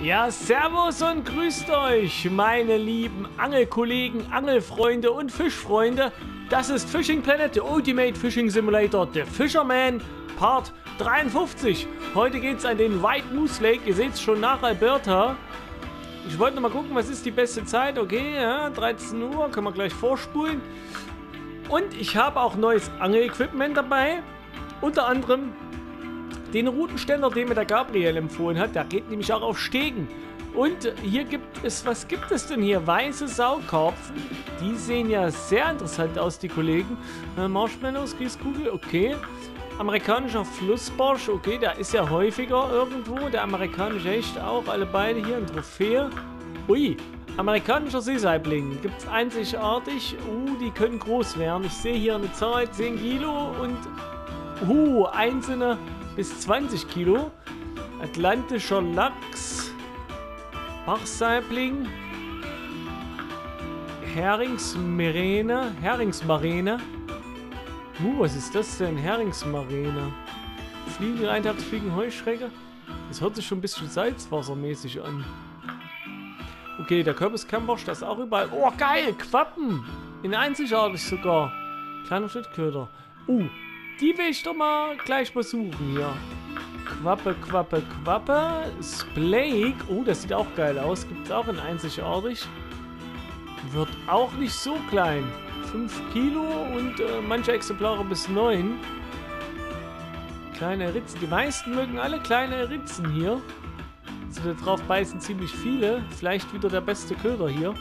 Ja, servus und grüßt euch, meine lieben Angelkollegen, Angelfreunde und Fischfreunde. Das ist Fishing Planet, der Ultimate Fishing Simulator, der Fisherman, Part 53. Heute geht es an den White Moose Lake. Ihr seht es schon nach Alberta. Ich wollte noch mal gucken, was ist die beste Zeit. Okay, ja, 13 Uhr, können wir gleich vorspulen. Und ich habe auch neues Angel-Equipment dabei. Unter anderem den Routenständer, den mir der Gabriel empfohlen hat, der geht nämlich auch auf Stegen. Und hier gibt es, was gibt es denn hier? Weiße Saukarpfen. Die sehen ja sehr interessant aus, die Kollegen. Äh, Marshmallows, Gießkugel, okay. Amerikanischer Flussbarsch, okay, der ist ja häufiger irgendwo. Der amerikanische Hecht auch, alle beide hier, ein Trophäe. Ui, amerikanischer Seesaibling, gibt es einzigartig. Uh, die können groß werden. Ich sehe hier eine Zahl, 10 Kilo und uh, einzelne bis 20 Kilo. Atlantischer Lachs. Bachsaibling. Heringsmarene. Heringsmarene. Uh, was ist das denn? Heringsmarene. Fliegen, Eintagsfliegen, Heuschrecke. Das hört sich schon ein bisschen salzwassermäßig an. Okay, der Kürbiskambosch, das ist auch überall. Oh, geil! Quappen! In einzigartig sogar. Kleiner Schnittköder. Uh, die will ich doch mal gleich besuchen hier. Quappe, Quappe, Quappe. Splake. Oh, das sieht auch geil aus. Gibt es auch in einzigartig. Wird auch nicht so klein. 5 Kilo und äh, manche Exemplare bis 9. Kleine Ritzen. Die meisten mögen alle kleine Ritzen hier. Also da drauf beißen ziemlich viele. Vielleicht wieder der beste Köder hier.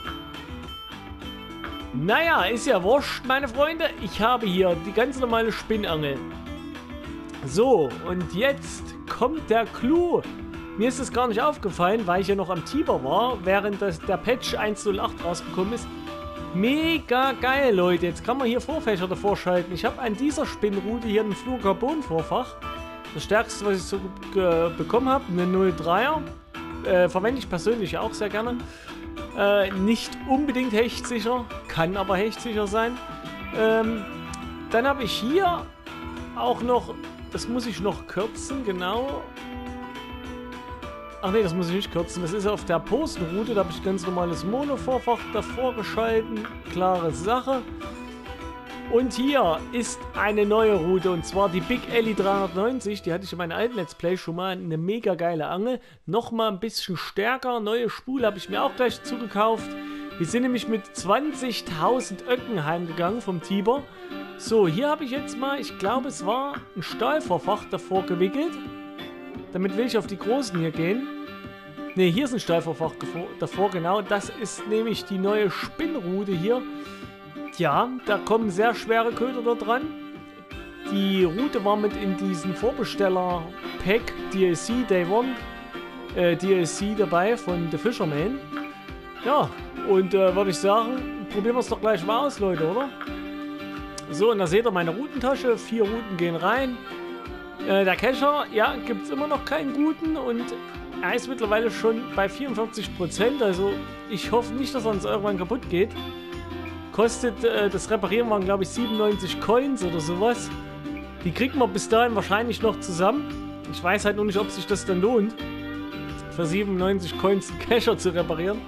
Naja, ist ja wurscht, meine Freunde. Ich habe hier die ganz normale Spinnangel. So, und jetzt kommt der Clou. Mir ist es gar nicht aufgefallen, weil ich ja noch am Tiber war, während das, der Patch 1.08 rausgekommen ist. Mega geil, Leute. Jetzt kann man hier Vorfächer davor schalten. Ich habe an dieser Spinnroute hier einen Fluorcarbon-Vorfach. Das stärkste, was ich so bekommen habe, eine 03er. Äh, verwende ich persönlich auch sehr gerne. Äh, nicht unbedingt hechtsicher, kann aber hechtsicher sein. Ähm, dann habe ich hier auch noch, das muss ich noch kürzen, genau. Ach nee, das muss ich nicht kürzen. Das ist auf der Postenroute, da habe ich ganz normales Mono-Vorfach davor geschalten. Klare Sache. Und hier ist eine neue Route und zwar die Big Ellie 390. Die hatte ich in meinem alten Let's Play schon mal. Eine mega geile Angel. Nochmal ein bisschen stärker. Neue Spule habe ich mir auch gleich zugekauft. Wir sind nämlich mit 20.000 Öcken heimgegangen vom Tiber. So, hier habe ich jetzt mal, ich glaube es war ein Stahlverfach davor gewickelt. Damit will ich auf die großen hier gehen. Ne, hier ist ein Stahlverfach davor, genau. Das ist nämlich die neue Spinnrute hier. Ja, da kommen sehr schwere Köder da dran. Die Route war mit in diesen Vorbesteller-Pack DLC Day One äh, DLC dabei von The Fisherman. Ja, und äh, würde ich sagen, probieren wir es doch gleich mal aus, Leute, oder? So, und da seht ihr meine Routentasche. Vier Routen gehen rein. Äh, der Kescher, ja, gibt es immer noch keinen guten und er ist mittlerweile schon bei 44%. Also ich hoffe nicht, dass er uns irgendwann kaputt geht. Kostet äh, das Reparieren waren, glaube ich, 97 Coins oder sowas. Die kriegt man bis dahin wahrscheinlich noch zusammen. Ich weiß halt nur nicht, ob sich das dann lohnt, für 97 Coins einen Kescher zu reparieren.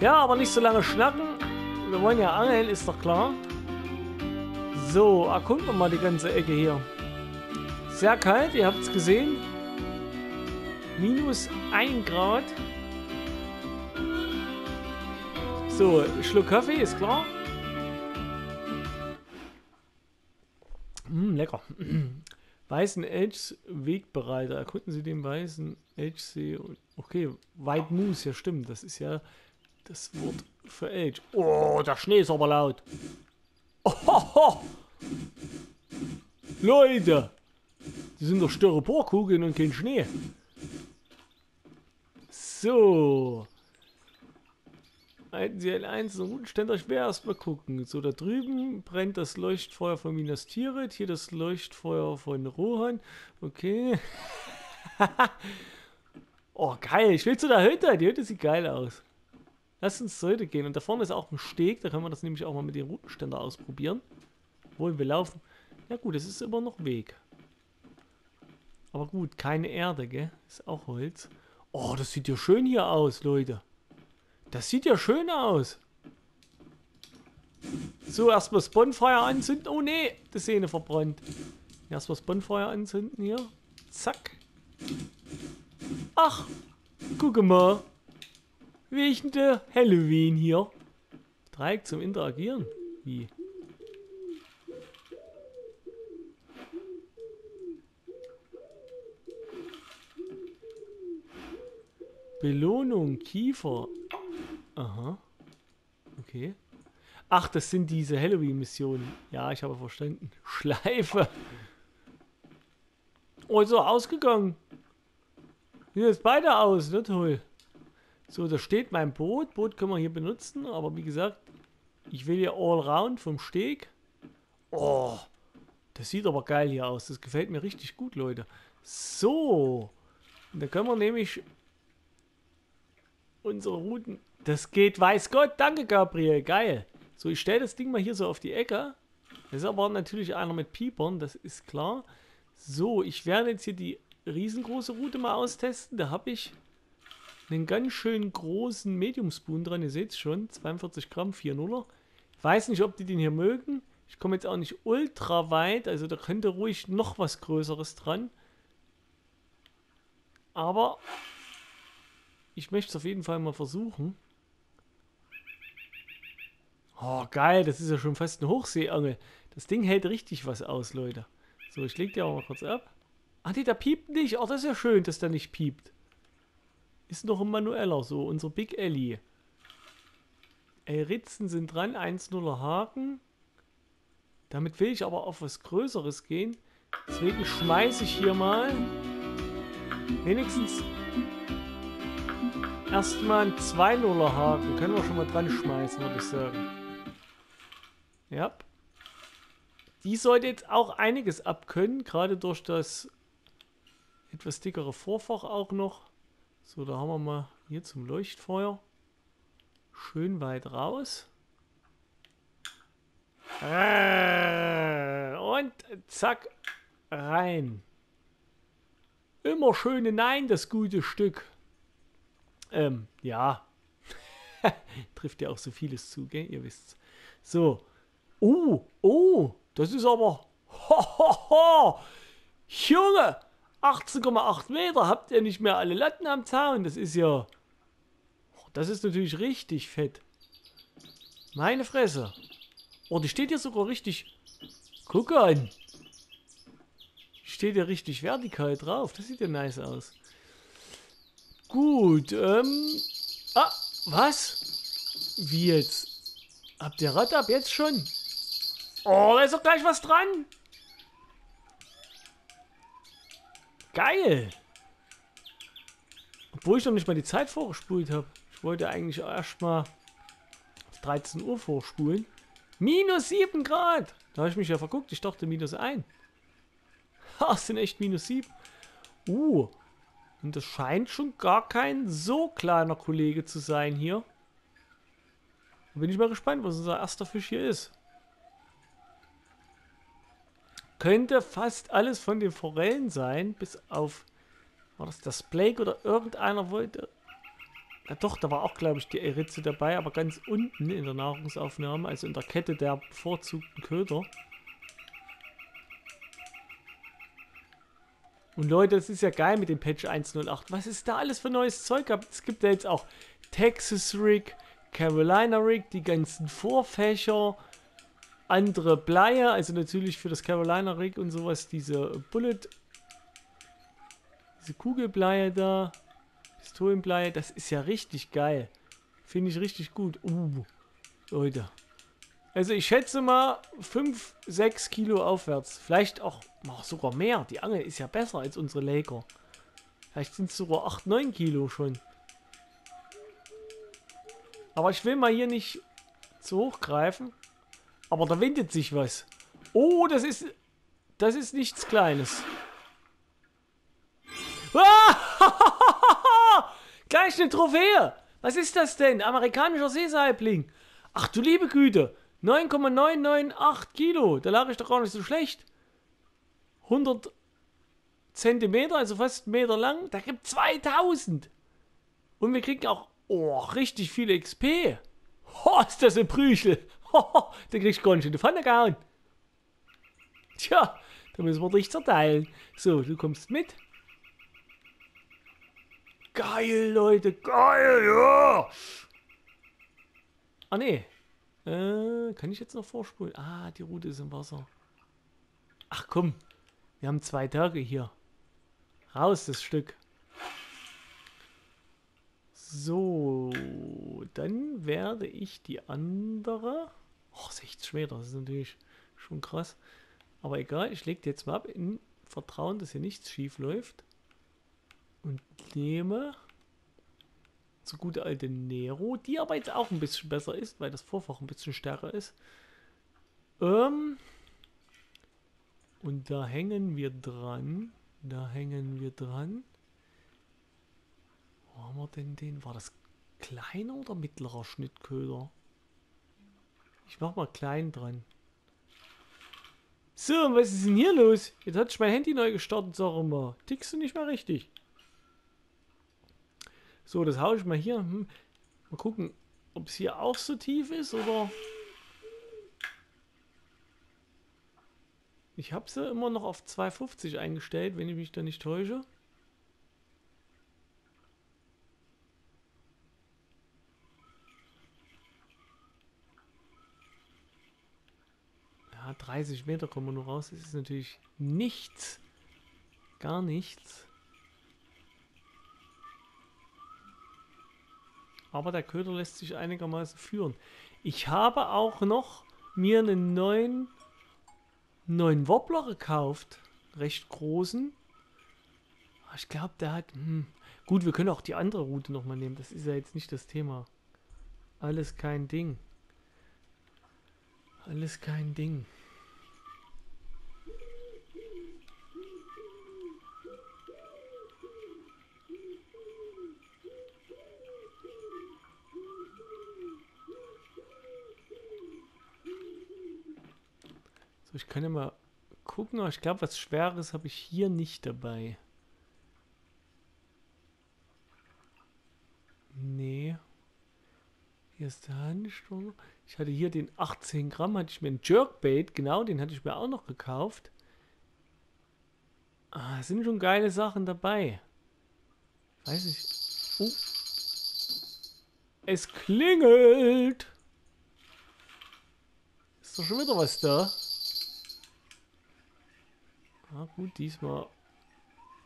Ja, aber nicht so lange schnacken. Wir wollen ja angeln, ist doch klar. So, erkunden wir mal die ganze Ecke hier. Sehr kalt, ihr habt es gesehen. Minus 1 Grad. So, Schluck Kaffee, ist klar. Mm, lecker. Weißen Elch Wegbereiter. Erkunden Sie den weißen Elchsee. Okay, White Moose, ja stimmt. Das ist ja das Wort für Elch. Oh, der Schnee ist aber laut. Oh, Leute, die sind doch Styroporkugeln und kein Schnee. So. Halten Sie L1 einen Routenständer. Ich werde erstmal gucken. So, da drüben brennt das Leuchtfeuer von Minas Tirith. Hier das Leuchtfeuer von Rohan. Okay. oh, geil. Ich will zu der Hütte. Die Hütte sieht geil aus. Lass uns zur Hütte gehen. Und da vorne ist auch ein Steg. Da können wir das nämlich auch mal mit dem Routenständer ausprobieren. Wollen wir laufen? Ja gut, es ist immer noch Weg. Aber gut, keine Erde, gell? Ist auch Holz. Oh, das sieht ja schön hier aus, Leute. Das sieht ja schön aus. So, erstmal das Bonfire anzünden. Oh nee, die Szene verbrannt. Erstmal das Bonfire anzünden hier. Zack. Ach, guck mal. Ich denn Halloween hier? Dreieck zum Interagieren. Wie? Belohnung, Kiefer. Aha. Okay. Ach, das sind diese Halloween-Missionen. Ja, ich habe verstanden. Schleife. Oh, ist er ausgegangen. Hier ist beide aus, ne? Toll. So, da steht mein Boot. Boot können wir hier benutzen, aber wie gesagt, ich will ja Allround vom Steg. Oh, das sieht aber geil hier aus. Das gefällt mir richtig gut, Leute. So, da können wir nämlich unsere Routen... Das geht, weiß Gott. Danke, Gabriel. Geil. So, ich stelle das Ding mal hier so auf die Ecke. Das ist aber natürlich einer mit Piepern, das ist klar. So, ich werde jetzt hier die riesengroße Route mal austesten. Da habe ich einen ganz schön großen Medium Spoon dran. Ihr seht es schon, 42 Gramm, 4 Nuller. Weiß nicht, ob die den hier mögen. Ich komme jetzt auch nicht ultra weit, also da könnte ruhig noch was Größeres dran. Aber ich möchte es auf jeden Fall mal versuchen. Oh, geil, das ist ja schon fast eine Hochseeangel. Das Ding hält richtig was aus, Leute. So, ich leg die auch mal kurz ab. Ah, nee, der piept nicht. Oh, das ist ja schön, dass der nicht piept. Ist noch ein manueller, so, unser Big Ellie. Ey, Ritzen sind dran, 1-0er Haken. Damit will ich aber auf was Größeres gehen. Deswegen schmeiße ich hier mal wenigstens erstmal einen 2-0er Haken. Können wir schon mal dran schmeißen, würde ich sagen. Ja. Die sollte jetzt auch einiges abkönnen, gerade durch das etwas dickere Vorfach auch noch. So, da haben wir mal hier zum Leuchtfeuer. Schön weit raus. Äh, und zack, rein. Immer schöne Nein, das gute Stück. Ähm, ja. Trifft ja auch so vieles zu, gell? Ihr wisst's. So, Oh, oh, das ist aber... Ho, ho, ho. Junge, 18,8 Meter, habt ihr nicht mehr alle Latten am Zaun? Das ist ja... Das ist natürlich richtig fett. Meine Fresse. Oh, die steht hier sogar richtig... Guck an. Steht ja richtig vertikal drauf. Das sieht ja nice aus. Gut, ähm... Ah, was? Wie jetzt? Habt ihr Rad ab jetzt schon? Oh, da ist doch gleich was dran. Geil. Obwohl ich noch nicht mal die Zeit vorgespult habe. Ich wollte eigentlich erstmal 13 Uhr vorspulen. Minus 7 Grad. Da habe ich mich ja verguckt. Ich dachte minus 1. Ha, es sind echt minus 7. Uh. Und das scheint schon gar kein so kleiner Kollege zu sein hier. Da bin ich mal gespannt, was unser erster Fisch hier ist könnte fast alles von den Forellen sein, bis auf, war das das Blake oder irgendeiner wollte, ja doch, da war auch, glaube ich, die Eritze dabei, aber ganz unten in der Nahrungsaufnahme, also in der Kette der bevorzugten Köder. Und Leute, das ist ja geil mit dem Patch 108. Was ist da alles für neues Zeug? Es gibt ja jetzt auch Texas Rig, Carolina Rig, die ganzen Vorfächer, andere Bleie, also natürlich für das Carolina Rig und sowas, diese Bullet, diese Kugelbleie da, Pistolenbleie, das ist ja richtig geil. Finde ich richtig gut. Uh, Leute. Also ich schätze mal 5, 6 Kilo aufwärts. Vielleicht auch oh, sogar mehr. Die Angel ist ja besser als unsere Laker. Vielleicht sind es sogar 8, 9 Kilo schon. Aber ich will mal hier nicht zu hoch greifen. Aber da windet sich was. Oh, das ist... Das ist nichts Kleines. Ah! Gleich eine Trophäe. Was ist das denn? Amerikanischer Seesaibling. Ach du liebe Güte. 9,998 Kilo. Da lag ich doch gar nicht so schlecht. 100 Zentimeter, also fast einen Meter lang. Da gibt 2000. Und wir kriegen auch oh, richtig viele XP. Ho, ist das ein Prügel. Da kriegst du gar nicht in die Pfanne gehauen. Tja, da müssen wir dich zerteilen. So, du kommst mit. Geil, Leute, geil, ja. Ah, nee. Äh, kann ich jetzt noch vorspulen? Ah, die Route ist im Wasser. Ach komm, wir haben zwei Tage hier. Raus, das Stück. So, dann werde ich die andere... Oh, 60 Meter, das ist natürlich schon krass. Aber egal, ich lege die jetzt mal ab in Vertrauen, dass hier nichts schief läuft. Und nehme zu gute alte Nero, die aber jetzt auch ein bisschen besser ist, weil das Vorfach ein bisschen stärker ist. Ähm, und da hängen wir dran. Da hängen wir dran. Wo haben wir denn den? War das kleiner oder mittlerer Schnittköder? Ich mach mal klein dran. So, was ist denn hier los? Jetzt hat sich mein Handy neu gestartet, sag mal. Tickst du nicht mehr richtig? So, das haue ich mal hier. Hm. Mal gucken, ob es hier auch so tief ist oder... Ich habe sie immer noch auf 2,50 eingestellt, wenn ich mich da nicht täusche. Ja, 30 Meter kommen wir nur raus. Das ist natürlich nichts. Gar nichts. Aber der Köder lässt sich einigermaßen führen. Ich habe auch noch mir einen neuen neuen Wobbler gekauft. Recht großen. Ah, ich glaube, der hat... Hm, gut, wir können auch die andere Route nochmal nehmen. Das ist ja jetzt nicht das Thema. Alles kein Ding. Alles kein Ding. So, ich kann ja mal gucken, aber ich glaube, was Schweres habe ich hier nicht dabei. Nee. Hier ist der Handsturm. Ich hatte hier den 18 Gramm, hatte ich mir ein Jerkbait, genau, den hatte ich mir auch noch gekauft. Ah, sind schon geile Sachen dabei. Weiß ich. Oh. Es klingelt. Ist doch schon wieder was da. Ja, gut, diesmal auf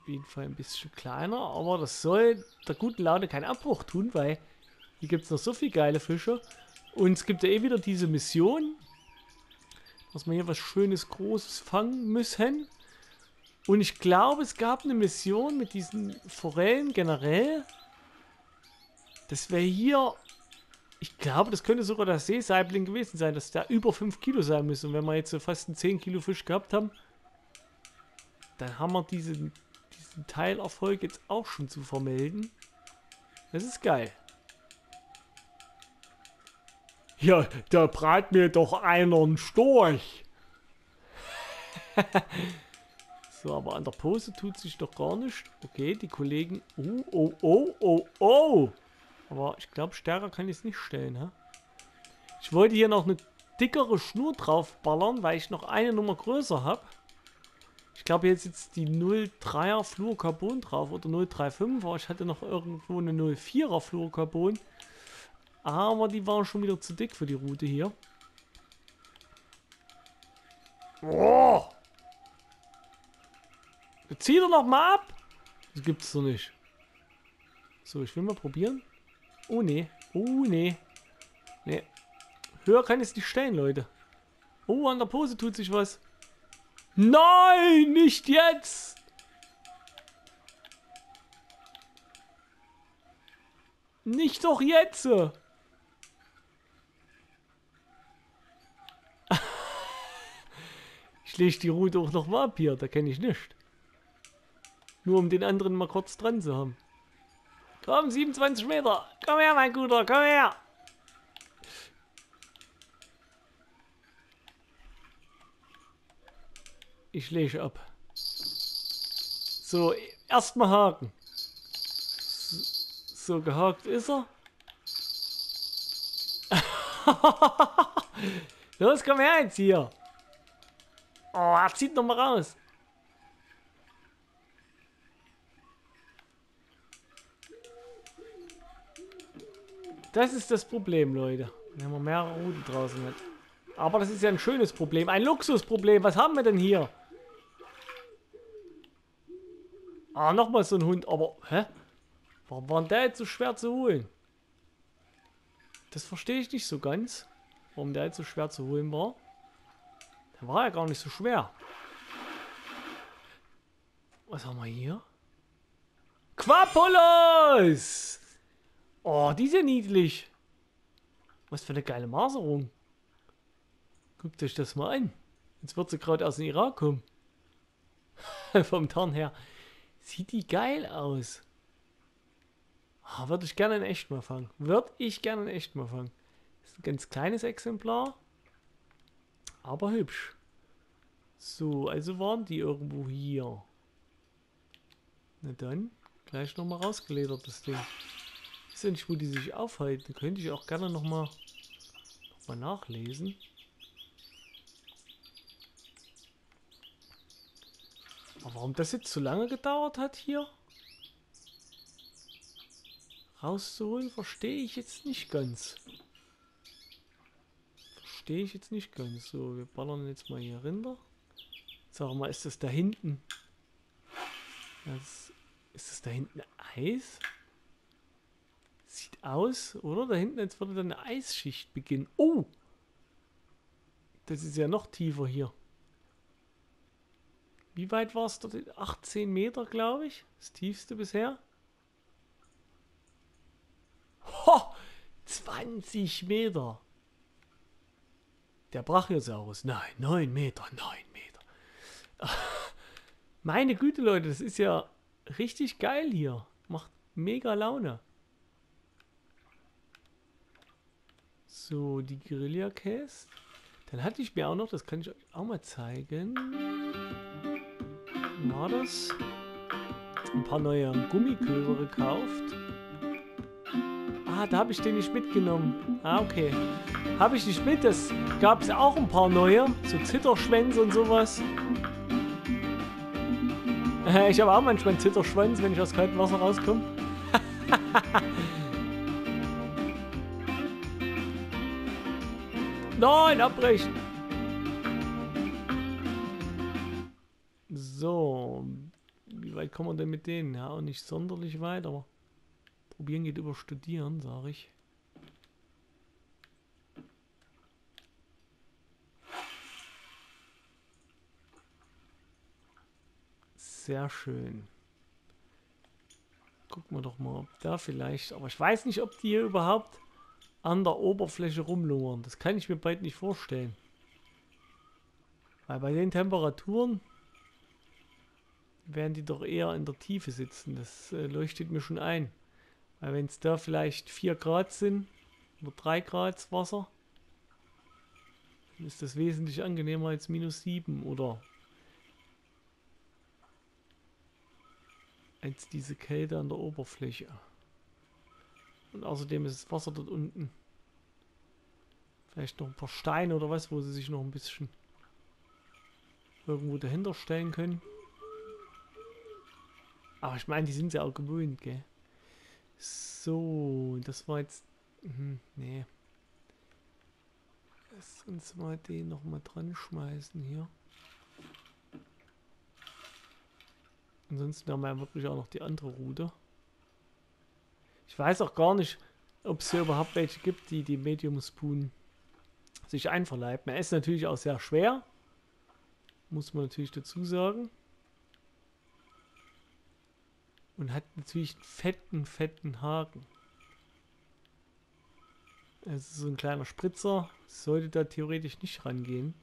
jeden Fall ein bisschen kleiner, aber das soll der guten Laune keinen Abbruch tun, weil hier gibt es noch so viele geile Fische. Und es gibt ja eh wieder diese Mission, dass wir hier was Schönes, Großes fangen müssen. Und ich glaube, es gab eine Mission mit diesen Forellen generell. Das wäre hier... Ich glaube, das könnte sogar der Seesaibling gewesen sein, dass der über 5 Kilo sein müsste. Und wenn wir jetzt so fast einen 10 Kilo Fisch gehabt haben, dann haben wir diesen, diesen Teilerfolg jetzt auch schon zu vermelden. Das ist geil. Ja, da brat mir doch einer einen Storch. so, aber an der Pose tut sich doch gar nicht. Okay, die Kollegen... Oh, oh, oh, oh, oh. Aber ich glaube, stärker kann ich es nicht stellen. Hä? Ich wollte hier noch eine dickere Schnur draufballern, weil ich noch eine Nummer größer habe. Ich glaube, jetzt ist die 03er Fluorocarbon drauf oder 035er. Ich hatte noch irgendwo eine 04er Fluorocarbon. Aber die waren schon wieder zu dick für die Route hier. Oh! Zieh doch noch mal ab! Das gibt's doch nicht. So, ich will mal probieren. Oh nee. Oh nee. Nee. Höher kann ich es nicht stellen, Leute. Oh, an der Pose tut sich was. Nein, nicht jetzt! Nicht doch jetzt! ich lege die Route auch noch mal ab hier, da kenne ich nicht. Nur um den anderen mal kurz dran zu haben. Komm, 27 Meter. Komm her, mein Guter, komm her. Ich lege ab. So, erstmal haken. So, gehakt ist er. Los, komm her jetzt hier. Oh, er zieht noch mal raus. Das ist das Problem, Leute. Wir haben mehrere Routen draußen mit. Aber das ist ja ein schönes Problem. Ein Luxusproblem. Was haben wir denn hier? Ah, nochmal so ein Hund. Aber, hä? Warum war der jetzt so schwer zu holen? Das verstehe ich nicht so ganz. Warum der jetzt so schwer zu holen war. Der war ja gar nicht so schwer. Was haben wir hier? Quapolos! Oh, die sind niedlich. Was für eine geile Maserung. Guckt euch das mal an. Jetzt wird sie gerade aus dem Irak kommen. Vom Tarn her. Sieht die geil aus. Oh, Würde ich gerne in echt mal fangen. Würde ich gerne in echt mal fangen. Das ist ein ganz kleines Exemplar. Aber hübsch. So, also waren die irgendwo hier. Na dann, gleich nochmal rausgeledert das Ding. Ich weiß nicht, wo die sich aufhalten. Könnte ich auch gerne nochmal noch mal nachlesen. Warum das jetzt so lange gedauert hat hier? Rauszuholen, verstehe ich jetzt nicht ganz. Verstehe ich jetzt nicht ganz. So, wir ballern jetzt mal hier runter. Sag mal, ist das da hinten? Das, ist das da hinten Eis? Sieht aus, oder? Da hinten, jetzt würde dann eine Eisschicht beginnen. Oh! Das ist ja noch tiefer hier. Wie weit war es dort? 18 Meter, glaube ich. Das tiefste bisher. Ho! 20 Meter. Der Brachiosaurus. Nein, 9 Meter, 9 Meter. Meine Güte, Leute, das ist ja richtig geil hier. Macht mega Laune. So, die Guerilla-Case. Dann hatte ich mir auch noch, das kann ich euch auch mal zeigen. War das? Ein paar neue Gummiköder gekauft. Ah, da habe ich den nicht mitgenommen. Ah, okay. Habe ich nicht mit. Das gab es auch ein paar neue. So Zitterschwänze und sowas. Ich habe auch manchmal einen Zitterschwanz, wenn ich aus kaltem Wasser rauskomme. Nein, abbrechen! Weit kommen wir denn mit denen? Ja, auch nicht sonderlich weit, aber probieren geht über studieren, sage ich. Sehr schön. Gucken wir doch mal, ob da vielleicht... Aber ich weiß nicht, ob die hier überhaupt an der Oberfläche rumlungern. Das kann ich mir bald nicht vorstellen. Weil bei den Temperaturen werden die doch eher in der Tiefe sitzen. Das äh, leuchtet mir schon ein. Weil wenn es da vielleicht 4 Grad sind oder 3 Grad Wasser, dann ist das wesentlich angenehmer als minus 7 oder als diese Kälte an der Oberfläche. Und außerdem ist das Wasser dort unten. Vielleicht noch ein paar Steine oder was, wo sie sich noch ein bisschen irgendwo dahinter stellen können. Aber ich meine, die sind ja auch gewöhnt, gell? So, das war jetzt... Hm, nee. Lass uns mal den nochmal dran schmeißen hier. Ansonsten haben wir ja wirklich auch noch die andere Route. Ich weiß auch gar nicht, ob es hier überhaupt welche gibt, die die Medium Spoon sich einverleiben. Er ist natürlich auch sehr schwer. Muss man natürlich dazu sagen. Und hat natürlich einen fetten, fetten Haken. Es ist so ein kleiner Spritzer. Sollte da theoretisch nicht rangehen.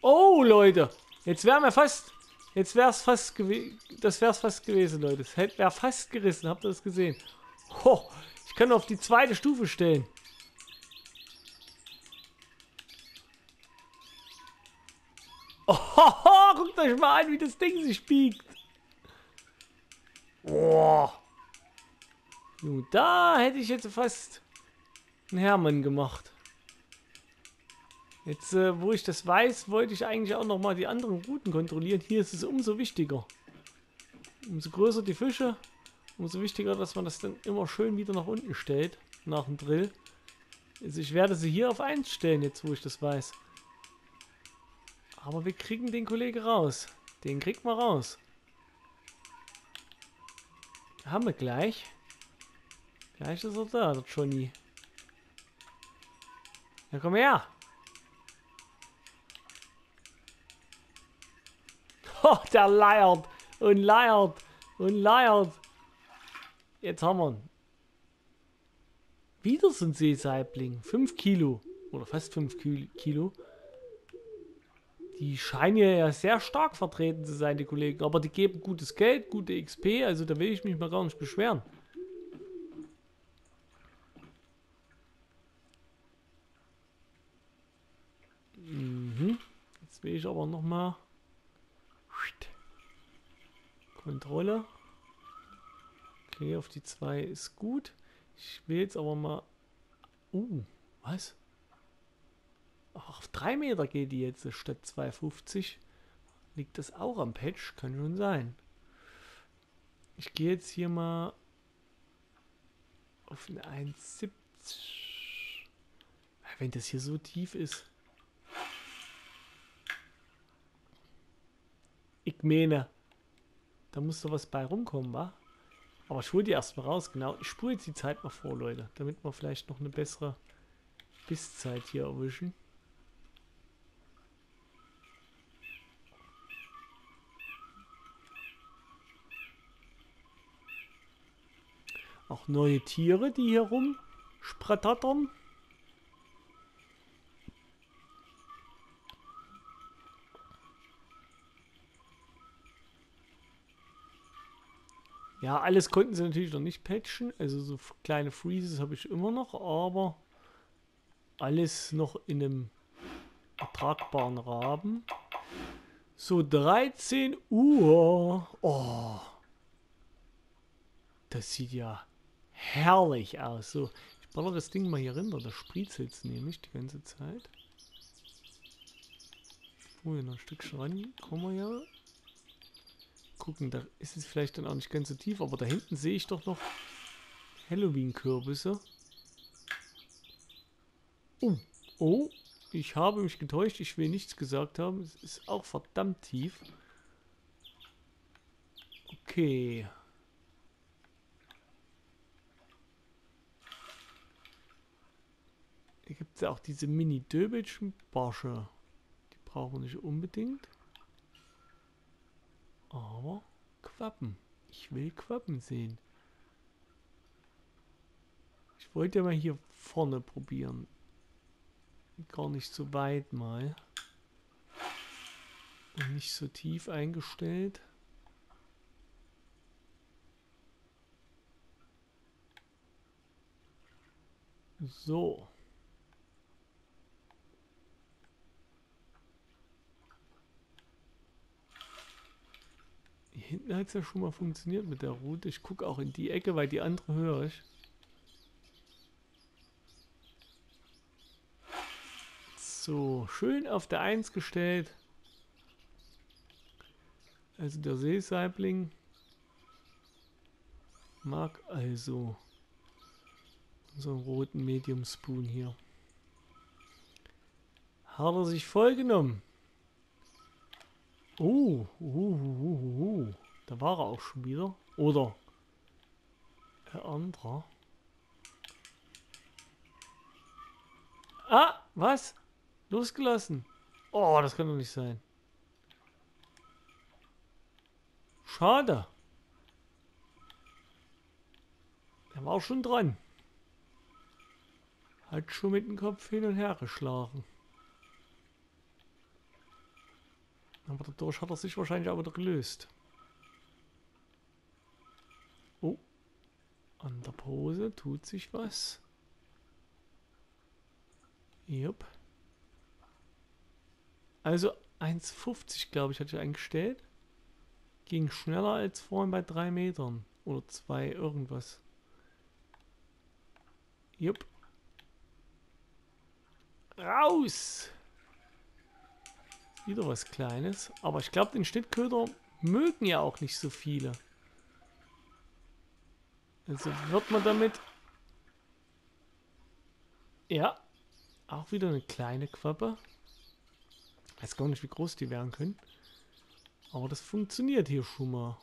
Oh, Leute. Jetzt wären wir fast... Jetzt wäre es fast gewesen. Das wäre es fast gewesen, Leute. Es wäre fast gerissen. Habt ihr das gesehen? Ho, ich kann auf die zweite Stufe stellen. Oh, guckt euch mal an, wie das Ding sich biegt. Boah. Nun, da hätte ich jetzt fast einen Hermann gemacht. Jetzt, äh, wo ich das weiß, wollte ich eigentlich auch nochmal die anderen Routen kontrollieren. Hier ist es umso wichtiger. Umso größer die Fische, umso wichtiger, dass man das dann immer schön wieder nach unten stellt, nach dem Drill. Also ich werde sie hier auf 1 stellen, jetzt wo ich das weiß. Aber wir kriegen den Kollege raus. Den kriegt man raus. Haben wir gleich. Gleich ist er da, der Johnny. Ja, komm her. Oh, der leiert und leiert und leiert. Jetzt haben wir ihn. Wieder so ein Seesaibling. 5 Kilo. Oder fast 5 Kilo. Die scheinen ja sehr stark vertreten zu sein, die Kollegen. Aber die geben gutes Geld, gute XP. Also da will ich mich mal gar nicht beschweren. Mhm. Jetzt will ich aber noch mal Kontrolle. Okay, auf die 2 ist gut. Ich will jetzt aber mal... Uh, was? Ach, auf 3 Meter geht die jetzt statt 2,50. Liegt das auch am Patch? Kann schon sein. Ich gehe jetzt hier mal auf eine 1,70. Wenn das hier so tief ist. Ich meine, da muss doch was bei rumkommen, wa? Aber ich hole die erstmal raus, genau. Ich spule jetzt die Zeit mal vor, Leute. Damit wir vielleicht noch eine bessere Bisszeit hier erwischen. Auch neue Tiere, die hier rumsprattern. Ja, alles konnten sie natürlich noch nicht patchen. Also so kleine Freezes habe ich immer noch, aber alles noch in einem ertragbaren Rahmen. So, 13 Uhr. Oh. Das sieht ja herrlich aus. So, ich baller das Ding mal hier runter. Das spritzelt es nämlich die ganze Zeit. Oh, hier noch ein Stückchen ran. Kommen wir ja gucken, da ist es vielleicht dann auch nicht ganz so tief, aber da hinten sehe ich doch noch Halloween-Kürbisse. Oh, oh, ich habe mich getäuscht, ich will nichts gesagt haben. Es ist auch verdammt tief. Okay. Hier gibt es ja auch diese Mini-Döbelchen-Barsche. Die brauchen wir nicht unbedingt. Aber Quappen. Ich will Quappen sehen. Ich wollte mal hier vorne probieren. Gar nicht so weit mal. Und nicht so tief eingestellt. So. Hinten hat es ja schon mal funktioniert mit der Route. Ich gucke auch in die Ecke, weil die andere höre ich. So, schön auf der 1 gestellt. Also der Seesaibling mag also unseren roten Medium Spoon hier. Hat er sich vollgenommen. Oh, uh, uh, uh, uh. Da war er auch schon wieder. Oder der andere. Ah, was? Losgelassen. Oh, das kann doch nicht sein. Schade. Er war schon dran. Hat schon mit dem Kopf hin und her geschlagen. Aber dadurch hat er sich wahrscheinlich auch wieder gelöst. Oh. An der Pose tut sich was. Jupp. Also 1,50 glaube ich hatte ich eingestellt. Ging schneller als vorhin bei 3 Metern. Oder 2 irgendwas. Jupp. Raus! Wieder was Kleines. Aber ich glaube, den Schnittköder mögen ja auch nicht so viele. Also wird man damit... Ja. Auch wieder eine kleine Quappe. Ich weiß gar nicht, wie groß die werden können. Aber das funktioniert hier schon mal.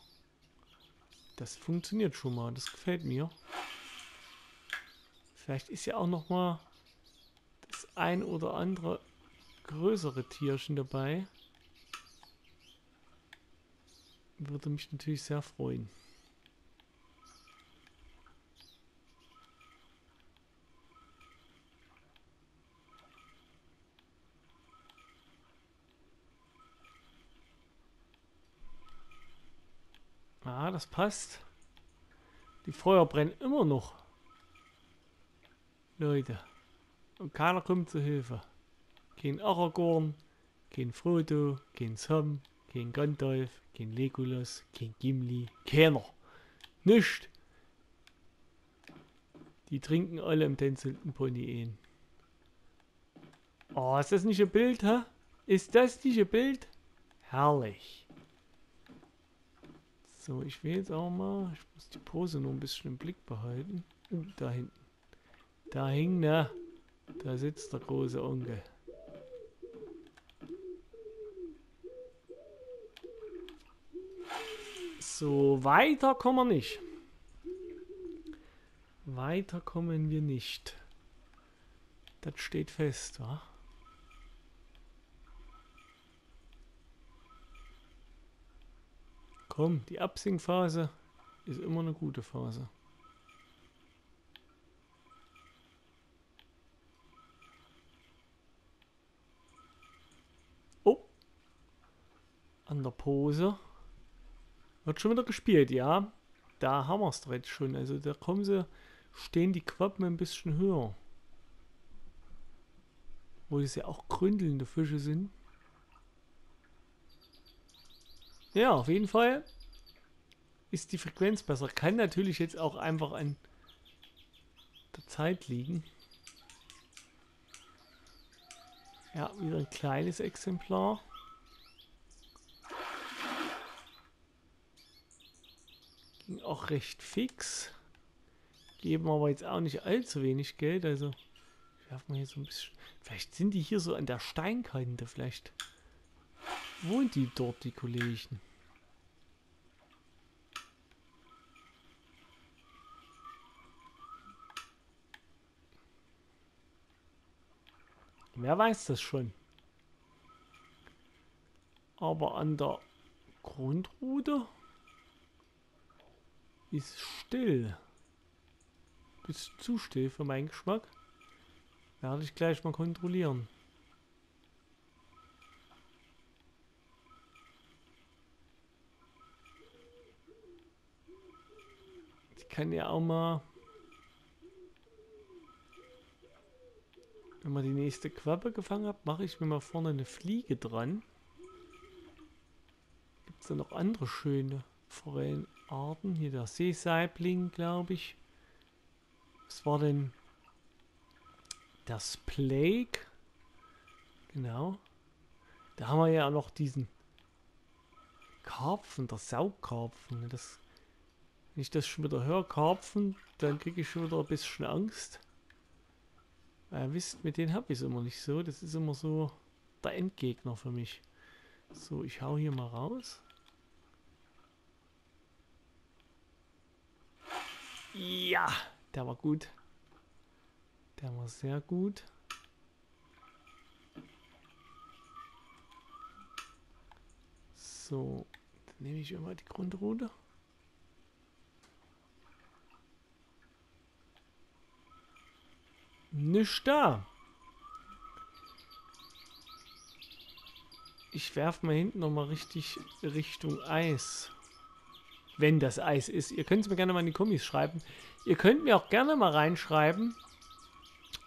Das funktioniert schon mal. Das gefällt mir. Vielleicht ist ja auch noch mal das ein oder andere größere Tierchen dabei. Würde mich natürlich sehr freuen. Ah, das passt. Die Feuer brennen immer noch. Leute. Und keiner kommt zu Hilfe. Kein Aragorn, kein Frodo, kein Sam, kein Gandalf, kein Legolas, kein Gimli. Keiner. Nicht. Die trinken alle im tänzelnden Pony ein. Oh, ist das nicht ein Bild, hä? Ist das nicht ein Bild? Herrlich. So, ich will jetzt auch mal, ich muss die Pose nur ein bisschen im Blick behalten. Uh, da hinten. Da hing, ne? Da sitzt der große Onkel. So, weiter kommen wir nicht. Weiter kommen wir nicht. Das steht fest, wa? Komm, die Absinkphase ist immer eine gute Phase. Oh. An der Pose. Wird schon wieder gespielt, ja. Da haben wir es doch jetzt schon. Also da kommen sie, stehen die Quappen ein bisschen höher. Wo es ja auch gründelnde Fische sind. Ja, auf jeden Fall ist die Frequenz besser. Kann natürlich jetzt auch einfach an der Zeit liegen. Ja, wieder ein kleines Exemplar. Ging auch recht fix. Geben aber jetzt auch nicht allzu wenig Geld. Also, ich werfe mal hier so ein bisschen. Vielleicht sind die hier so an der Steinkante. Vielleicht wohnt die dort, die Kollegen? Wer weiß das schon? Aber an der Grundroute ist still. Ist zu still für meinen Geschmack. Werde ich gleich mal kontrollieren. kann ja auch mal, wenn man die nächste Quappe gefangen hat, mache ich mir mal vorne eine Fliege dran. Gibt es da noch andere schöne Forellenarten? Hier der Seesaibling, glaube ich. Was war denn das Plague? Genau. Da haben wir ja noch diesen Karpfen, der Saugkarpfen. Das wenn ich das schon wieder höre, Karpfen, dann kriege ich schon wieder ein bisschen Angst. Weil ihr wisst, mit denen habe ich es immer nicht so. Das ist immer so der Endgegner für mich. So, ich hau hier mal raus. Ja, der war gut. Der war sehr gut. So, dann nehme ich immer die Grundroute. Nicht da. Ich werfe mal hinten nochmal richtig Richtung Eis. Wenn das Eis ist. Ihr könnt es mir gerne mal in die Kommis schreiben. Ihr könnt mir auch gerne mal reinschreiben,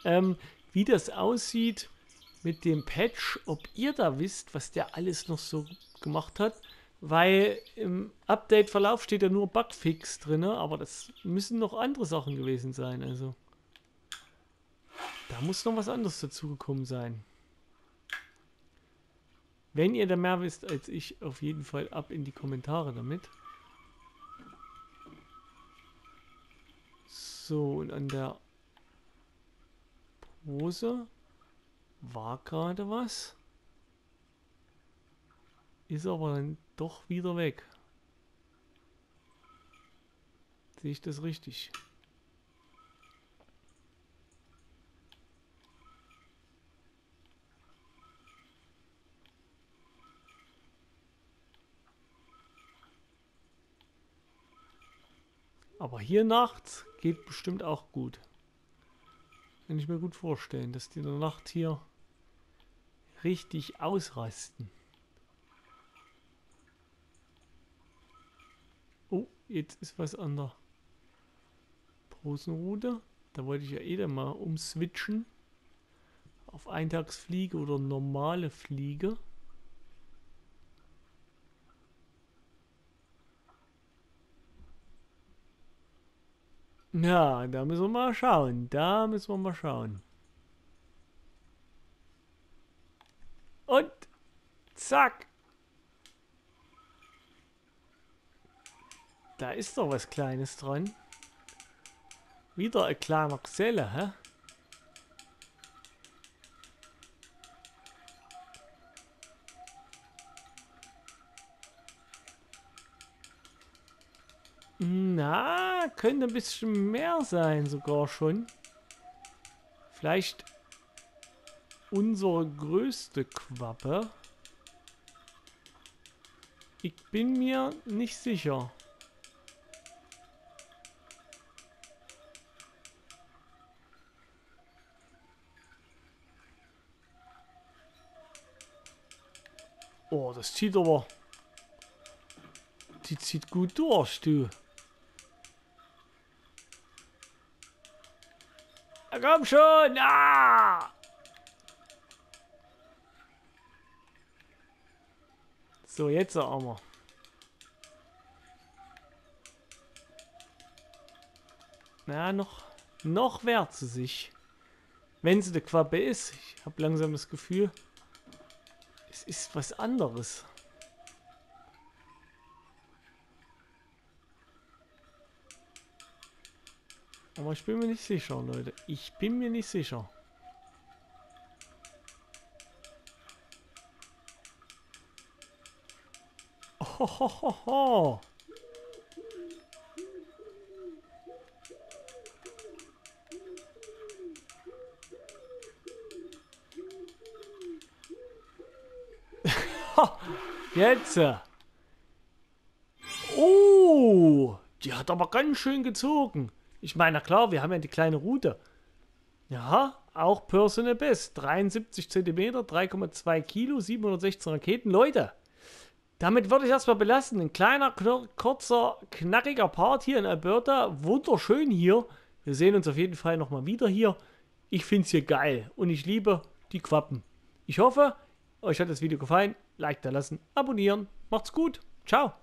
ähm, wie das aussieht mit dem Patch, ob ihr da wisst, was der alles noch so gemacht hat. Weil im Update-Verlauf steht ja nur Bugfix drin, aber das müssen noch andere Sachen gewesen sein. Also da muss noch was anderes dazugekommen sein. Wenn ihr da mehr wisst als ich, auf jeden Fall ab in die Kommentare damit. So, und an der Pose war gerade was. Ist aber dann doch wieder weg. Sehe ich das richtig? Aber hier nachts geht bestimmt auch gut. Kann ich mir gut vorstellen, dass die in der Nacht hier richtig ausrasten. Oh, jetzt ist was an der Posenroute. Da wollte ich ja eh dann mal umswitchen. Auf Eintagsfliege oder normale Fliege. Ja, da müssen wir mal schauen. Da müssen wir mal schauen. Und zack. Da ist doch was Kleines dran. Wieder ein kleiner Geselle, hä? Na, könnte ein bisschen mehr sein sogar schon. Vielleicht unsere größte Quappe. Ich bin mir nicht sicher. Oh, das zieht aber... Die zieht gut durch, du. Komm schon! Ah! So, jetzt aber. Na, noch, noch wehrt sie sich. Wenn sie eine Quappe ist. Ich habe langsam das Gefühl, es ist was anderes. Aber ich bin mir nicht sicher, Leute. Ich bin mir nicht sicher. Ohohoho. Jetzt. Oh, die hat aber ganz schön gezogen. Ich meine, na klar, wir haben ja die kleine Route. Ja, auch Personal Best. 73 cm, 3,2 Kilo, 716 Raketen. Leute, damit würde ich erstmal belassen. Ein kleiner, kurzer, knackiger Part hier in Alberta. Wunderschön hier. Wir sehen uns auf jeden Fall nochmal wieder hier. Ich finde es hier geil und ich liebe die Quappen. Ich hoffe, euch hat das Video gefallen. Like da lassen, abonnieren. Macht's gut. Ciao.